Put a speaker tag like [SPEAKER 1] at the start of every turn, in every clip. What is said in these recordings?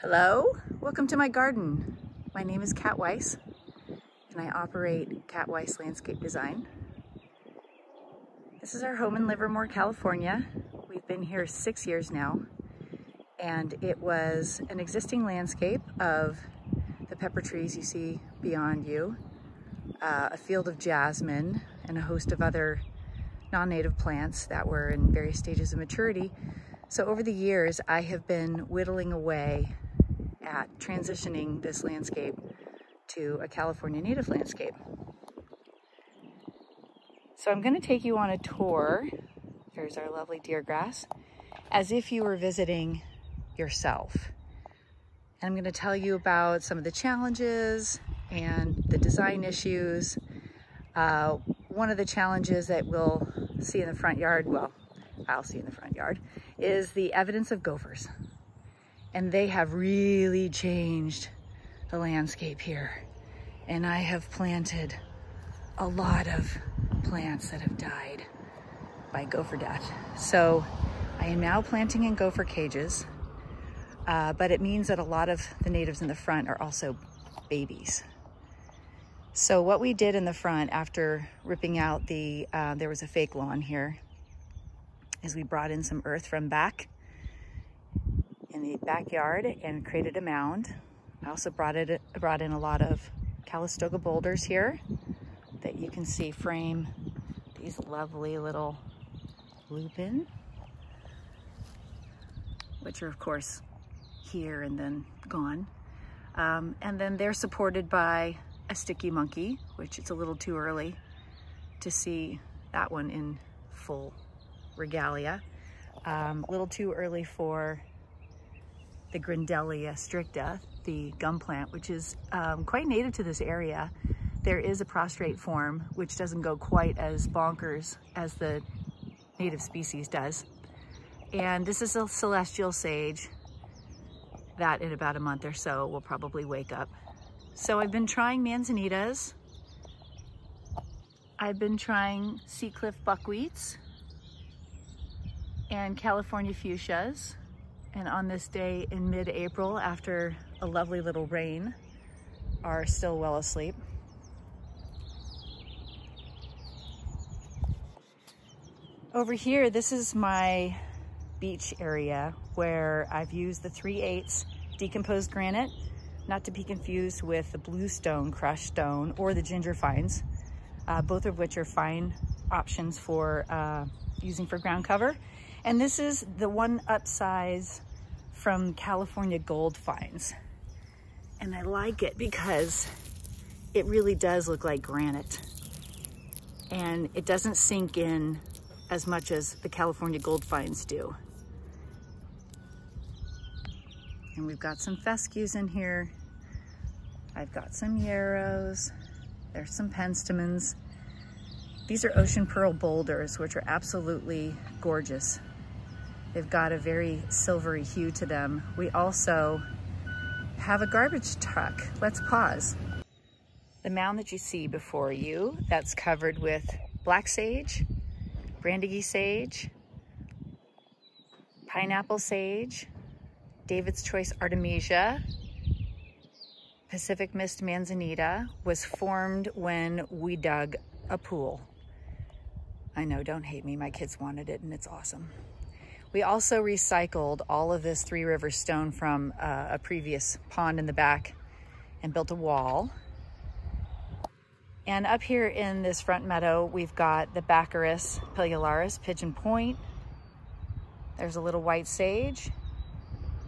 [SPEAKER 1] Hello, welcome to my garden. My name is Kat Weiss and I operate Kat Weiss Landscape Design. This is our home in Livermore, California. We've been here six years now and it was an existing landscape of the pepper trees you see beyond you, uh, a field of jasmine and a host of other non-native plants that were in various stages of maturity. So over the years, I have been whittling away at transitioning this landscape to a California native landscape. So I'm going to take you on a tour. Here's our lovely deer grass, as if you were visiting yourself. And I'm going to tell you about some of the challenges and the design issues. Uh, one of the challenges that we'll see in the front yard, well, I'll see in the front yard, is the evidence of gophers and they have really changed the landscape here. And I have planted a lot of plants that have died by gopher death. So I am now planting in gopher cages, uh, but it means that a lot of the natives in the front are also babies. So what we did in the front after ripping out the, uh, there was a fake lawn here, is we brought in some earth from back in the backyard and created a mound. I also brought it brought in a lot of Calistoga boulders here that you can see frame these lovely little lupin, which are of course here and then gone. Um, and then they're supported by a sticky monkey, which it's a little too early to see that one in full regalia. Um, a little too early for the Grindelia stricta, the gum plant, which is um, quite native to this area. There is a prostrate form, which doesn't go quite as bonkers as the native species does. And this is a celestial sage that in about a month or so will probably wake up. So I've been trying manzanitas. I've been trying sea cliff buckwheats and California fuchsias. And on this day in mid-April, after a lovely little rain, are still well asleep. Over here, this is my beach area where I've used the 3 8 decomposed granite, not to be confused with the bluestone crushed stone or the ginger fines, uh, both of which are fine options for uh, using for ground cover. And this is the one upsize from California gold fines. And I like it because it really does look like granite. And it doesn't sink in as much as the California gold fines do. And we've got some fescues in here. I've got some yarrows. There's some penstemons. These are ocean pearl boulders, which are absolutely gorgeous. They've got a very silvery hue to them. We also have a garbage truck. Let's pause. The mound that you see before you, that's covered with black sage, Brandegee sage, pineapple sage, David's Choice Artemisia, Pacific Mist Manzanita was formed when we dug a pool. I know, don't hate me. My kids wanted it and it's awesome. We also recycled all of this Three River stone from uh, a previous pond in the back and built a wall. And up here in this front meadow, we've got the Baccharis pilularis, pigeon point. There's a little white sage.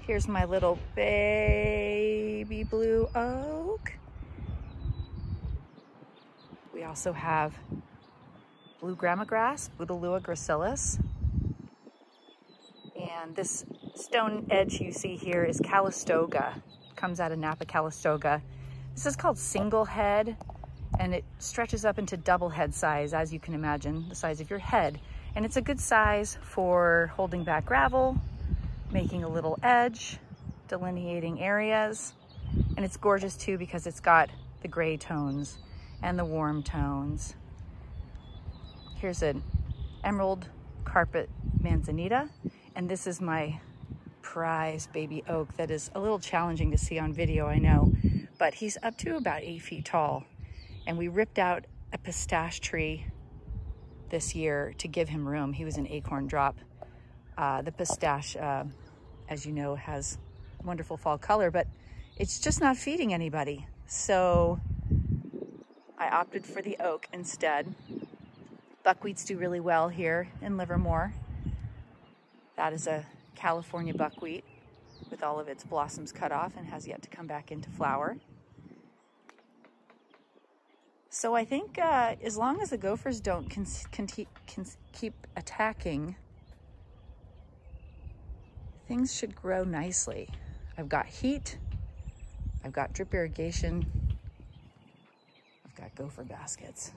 [SPEAKER 1] Here's my little baby blue oak. We also have blue grama grass, Bouteloua gracilis. And this stone edge you see here is Calistoga, comes out of Napa Calistoga. This is called single head and it stretches up into double head size, as you can imagine, the size of your head. And it's a good size for holding back gravel, making a little edge, delineating areas. And it's gorgeous too because it's got the gray tones and the warm tones. Here's an emerald carpet manzanita. And this is my prize baby oak that is a little challenging to see on video, I know, but he's up to about eight feet tall. And we ripped out a pistache tree this year to give him room. He was an acorn drop. Uh, the pistache, uh, as you know, has wonderful fall color, but it's just not feeding anybody. So I opted for the oak instead. Buckwheats do really well here in Livermore. That is a California buckwheat with all of its blossoms cut off and has yet to come back into flower. So I think uh, as long as the gophers don't keep attacking, things should grow nicely. I've got heat, I've got drip irrigation, I've got gopher baskets.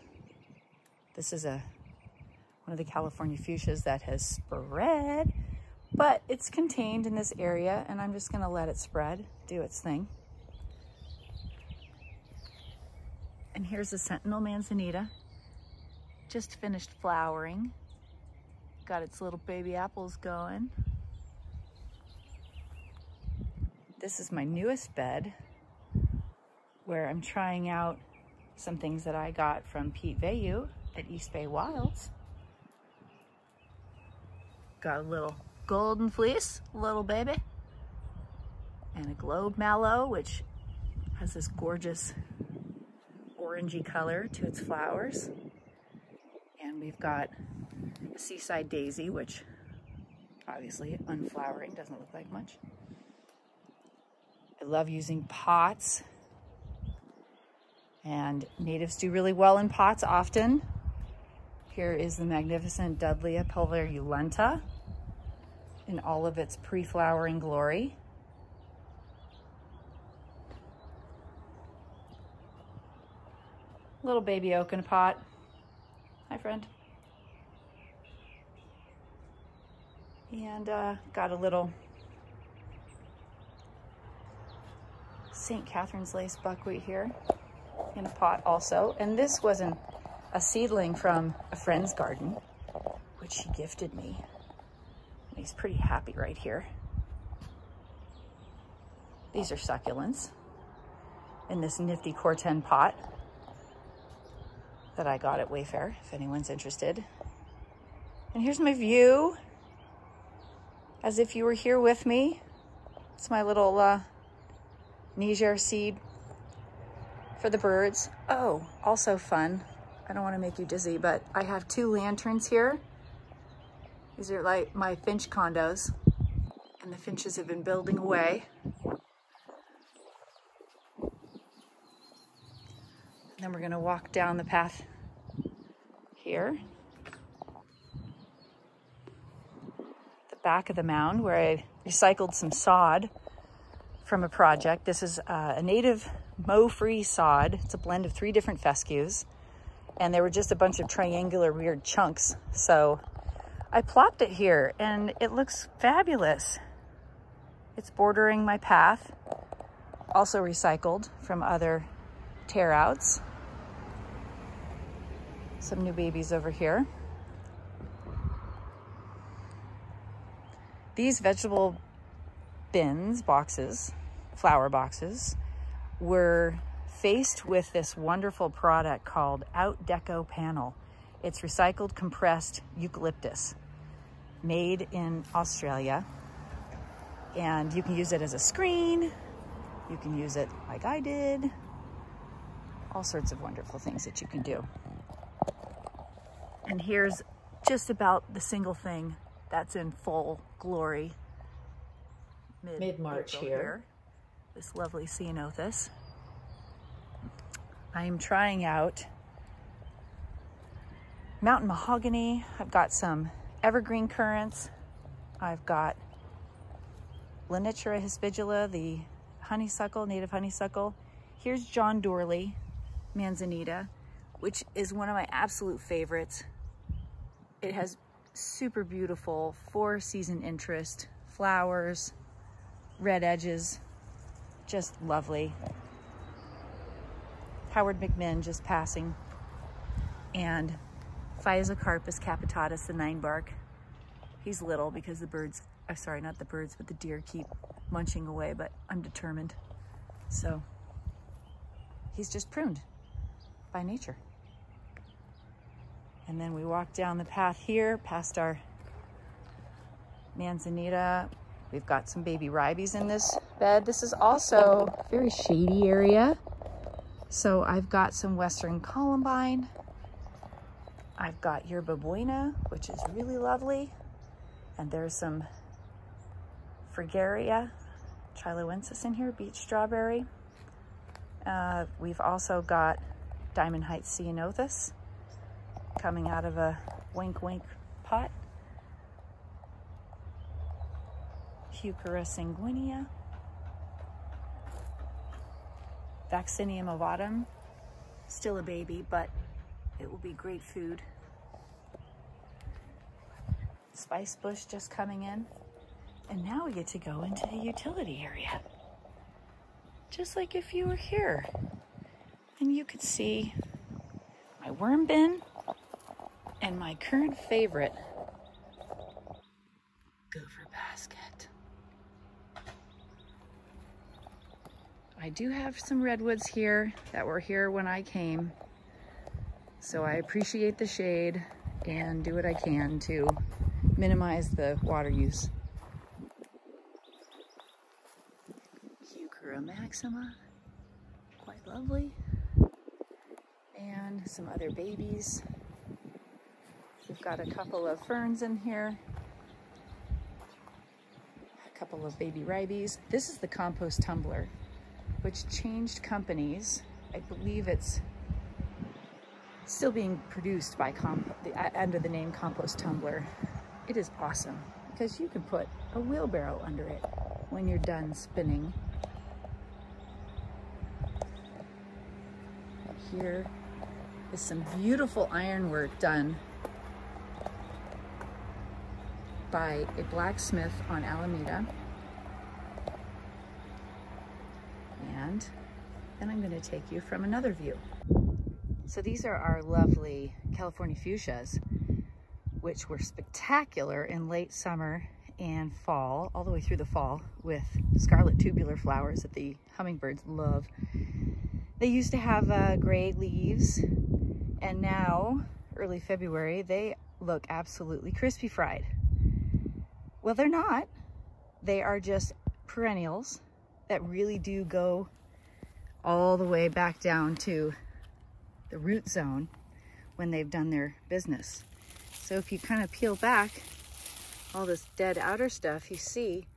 [SPEAKER 1] This is a one of the California fuchsias that has spread, but it's contained in this area and I'm just gonna let it spread, do its thing. And here's the Sentinel Manzanita, just finished flowering. Got its little baby apples going. This is my newest bed where I'm trying out some things that I got from Pete Veilleux at East Bay Wilds. Got a little golden fleece, little baby, and a globe mallow, which has this gorgeous orangey color to its flowers. And we've got a seaside daisy, which obviously unflowering, doesn't look like much. I love using pots and natives do really well in pots often. Here is the magnificent Dudleya pulverulenta in all of its pre-flowering glory. Little baby oak in a pot. Hi, friend. And uh, got a little St. Catherine's lace buckwheat here in a pot also. And this wasn't a seedling from a friend's garden, which she gifted me. He's pretty happy right here. These are succulents in this nifty Corten pot that I got at Wayfair, if anyone's interested. And here's my view, as if you were here with me. It's my little uh, Niger seed for the birds. Oh, also fun. I don't want to make you dizzy, but I have two lanterns here. These are like my finch condos, and the finches have been building away. then we're gonna walk down the path here. The back of the mound where I recycled some sod from a project. This is uh, a native mow-free sod. It's a blend of three different fescues. And there were just a bunch of triangular weird chunks. So I plopped it here and it looks fabulous. It's bordering my path. Also recycled from other tear outs some new babies over here. These vegetable bins, boxes, flower boxes, were faced with this wonderful product called Out Deco Panel. It's recycled compressed eucalyptus made in Australia. And you can use it as a screen. You can use it like I did. All sorts of wonderful things that you can do. And here's just about the single thing that's in full glory.
[SPEAKER 2] Mid-March here. here.
[SPEAKER 1] This lovely ceanothus. I'm trying out mountain mahogany. I've got some evergreen currants. I've got Lonicera hispidula, the honeysuckle, native honeysuckle. Here's John Dourley, manzanita, which is one of my absolute favorites. It has super beautiful four season interest, flowers, red edges, just lovely. Howard McMinn just passing. And Physocarpus capitatus, the nine bark. He's little because the birds I'm sorry, not the birds, but the deer keep munching away, but I'm determined. So he's just pruned by nature. And then we walk down the path here past our manzanita. We've got some baby ribes in this bed. This is also a very shady area. So I've got some Western Columbine. I've got Yerba Buena, which is really lovely. And there's some Fragaria chiloensis in here, beach strawberry. Uh, we've also got Diamond Heights ceanothus coming out of a wink wink pot. Heuchera sanguinea. Vaccinium ovatum, still a baby, but it will be great food. Spice bush just coming in. And now we get to go into the utility area. Just like if you were here. And you could see my worm bin and my current favorite, gopher basket. I do have some redwoods here that were here when I came. So I appreciate the shade and do what I can to minimize the water use. Heuchera maxima, quite lovely. And some other babies. We've got a couple of ferns in here. A couple of baby ribes. This is the compost tumbler, which changed companies. I believe it's still being produced by comp the, uh, under the name Compost Tumbler. It is awesome because you can put a wheelbarrow under it when you're done spinning. Here is some beautiful ironwork done by a blacksmith on Alameda. And then I'm going to take you from another view. So these are our lovely California fuchsias which were spectacular in late summer and fall, all the way through the fall, with scarlet tubular flowers that the hummingbirds love. They used to have uh, gray leaves, and now, early February, they look absolutely crispy fried. Well, they're not. They are just perennials that really do go all the way back down to the root zone when they've done their business. So if you kind of peel back all this dead outer stuff, you see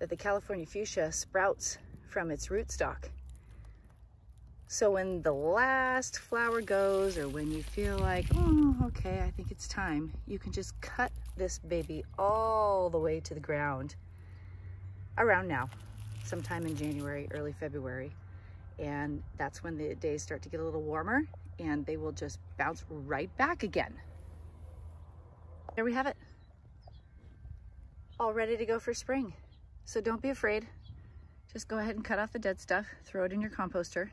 [SPEAKER 1] that the California fuchsia sprouts from its rootstock. So when the last flower goes or when you feel like, oh, okay, I think it's time, you can just cut this baby all the way to the ground around now, sometime in January, early February. And that's when the days start to get a little warmer and they will just bounce right back again. There we have it. All ready to go for spring. So don't be afraid. Just go ahead and cut off the dead stuff, throw it in your composter,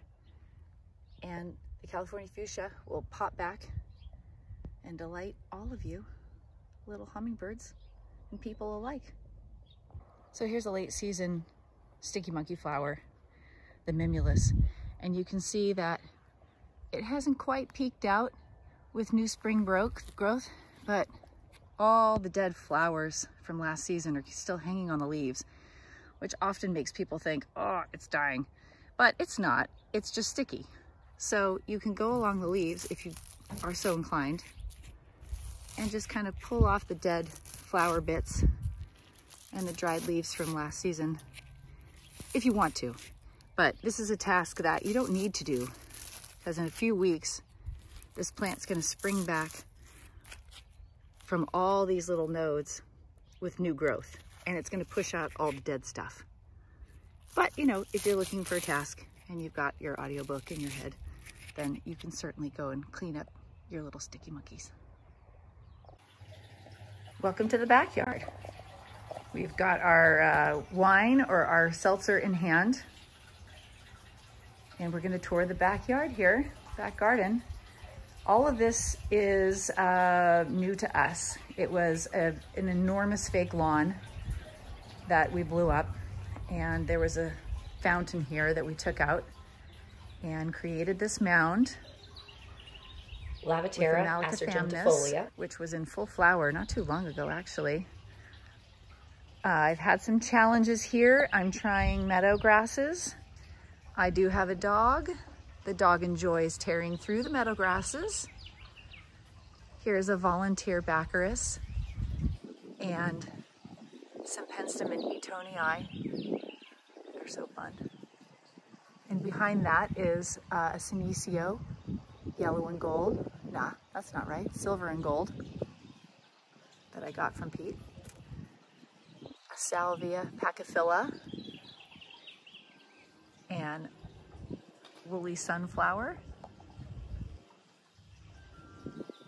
[SPEAKER 1] and the California fuchsia will pop back and delight all of you little hummingbirds and people alike. So here's a late season sticky monkey flower, the mimulus, and you can see that it hasn't quite peaked out with new spring growth, but all the dead flowers from last season are still hanging on the leaves, which often makes people think, oh, it's dying. But it's not, it's just sticky. So you can go along the leaves if you are so inclined and just kind of pull off the dead flower bits and the dried leaves from last season if you want to. But this is a task that you don't need to do because in a few weeks, this plant's gonna spring back from all these little nodes with new growth and it's going to push out all the dead stuff. But, you know, if you're looking for a task and you've got your audiobook in your head, then you can certainly go and clean up your little sticky monkeys. Welcome to the backyard. We've got our uh, wine or our seltzer in hand. And we're gonna tour the backyard here, back garden. All of this is uh, new to us. It was a, an enormous fake lawn that we blew up and there was a fountain here that we took out and created this mound
[SPEAKER 2] Lavatera assurgentiflora,
[SPEAKER 1] which was in full flower not too long ago, actually. Uh, I've had some challenges here. I'm trying meadow grasses. I do have a dog. The dog enjoys tearing through the meadow grasses. Here's a volunteer Baccharis and some Penstemon eatonii. They're so fun. And behind that is uh, a Senecio, yellow and gold. Nah, that's not right. Silver and gold that I got from Pete. A Salvia pachyphylla and woolly sunflower.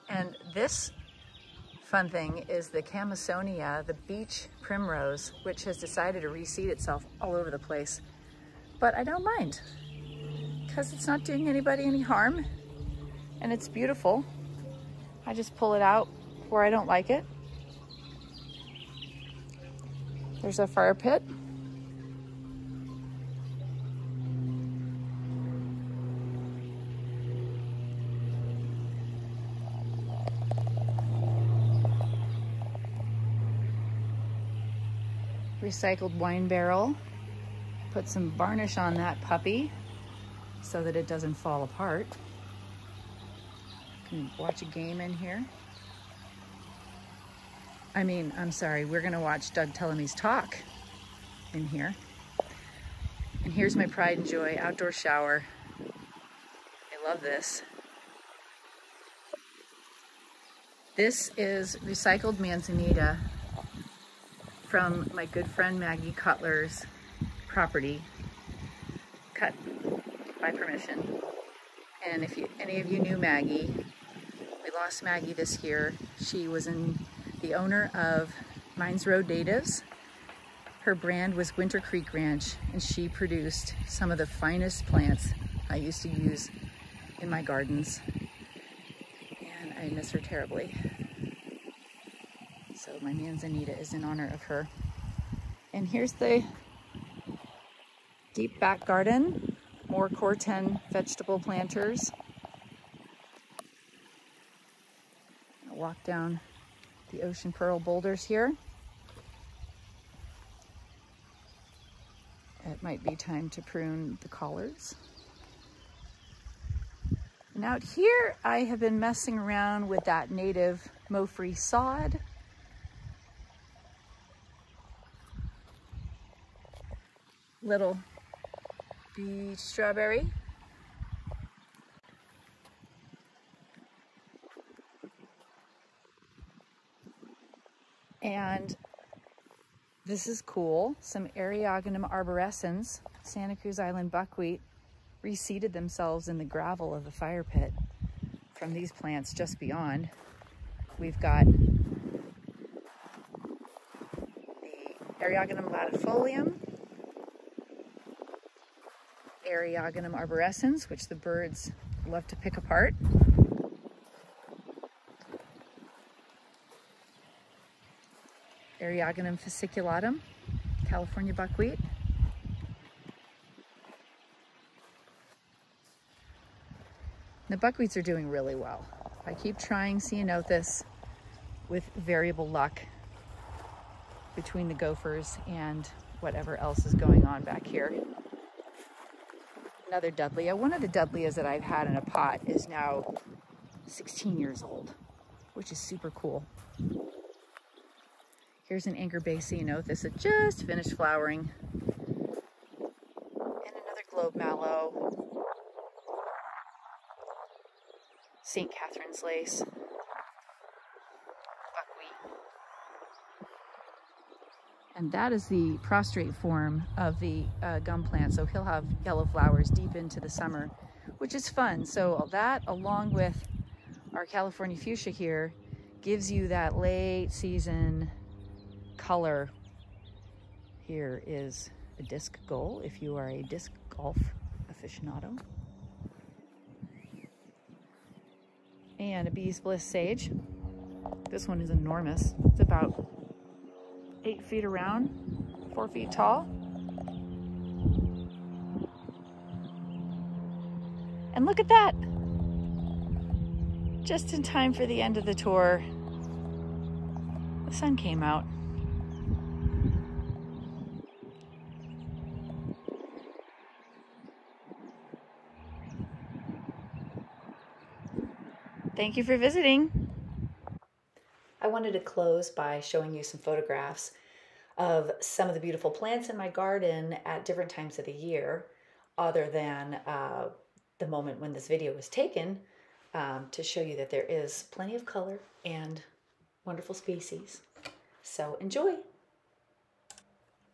[SPEAKER 1] And this fun thing is the Camissonia, the beach primrose, which has decided to reseed itself all over the place. But I don't mind because it's not doing anybody any harm and it's beautiful. I just pull it out where I don't like it. There's a fire pit. Recycled wine barrel. Put some varnish on that puppy so that it doesn't fall apart can watch a game in here. I mean, I'm sorry, we're gonna watch Doug Tallamy's talk in here. And here's my pride and joy outdoor shower. I love this. This is recycled manzanita from my good friend Maggie Cutler's property, cut by permission. And if you, any of you knew Maggie, we lost Maggie this year. She was in the owner of Mines Road Natives. Her brand was Winter Creek Ranch, and she produced some of the finest plants I used to use in my gardens. And I miss her terribly. My manzanita is in honor of her. And here's the deep back garden, more Corten vegetable planters. walk down the ocean pearl boulders here. It might be time to prune the collards. And out here, I have been messing around with that native mow-free sod. Little beach strawberry. And this is cool. Some Eriogonum arborescens, Santa Cruz Island buckwheat, reseeded themselves in the gravel of the fire pit from these plants just beyond. We've got the Eriogonum latifolium, Eriogonum arborescens, which the birds love to pick apart. Eriogonum fasciculatum, California buckwheat. The buckwheats are doing really well. I keep trying Ceanothus with variable luck between the gophers and whatever else is going on back here. Another Dudleya. Uh, one of the Dudleyas that I've had in a pot is now 16 years old, which is super cool. Here's an Anchor Bay ceanothus that just finished flowering. And another globe mallow. St. Catherine's lace. And that is the prostrate form of the uh, gum plant. So he'll have yellow flowers deep into the summer, which is fun. So that along with our California fuchsia here gives you that late season color here is a disc goal if you are a disc golf aficionado. And a Bee's Bliss Sage. This one is enormous. It's about eight feet around,
[SPEAKER 3] four feet tall. And look at that! Just in time for the end of the tour, the sun came out. Thank you for visiting.
[SPEAKER 1] I wanted to close by showing you some photographs of some of the beautiful plants in my garden at different times of the year, other than uh, the moment when this video was taken, um, to show you that there is plenty of color and wonderful species. So enjoy!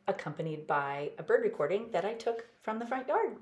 [SPEAKER 1] Accompanied by a bird recording that I took from the front yard.